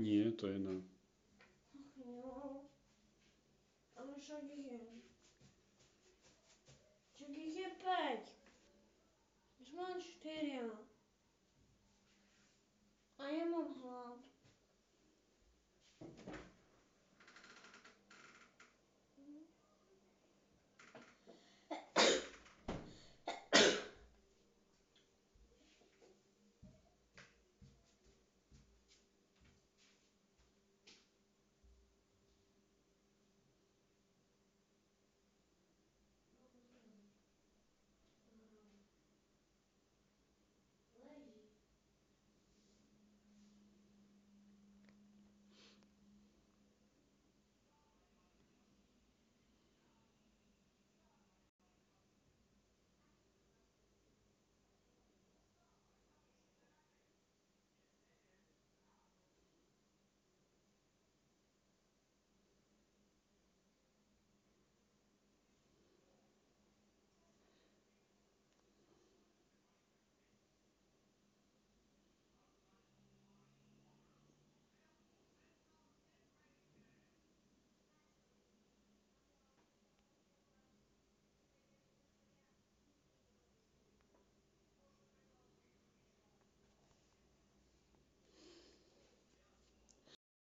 Nie, to je na. Ach jo. Ale však ich je. Však ich je 5. Už mám 4. A ja mám hlad.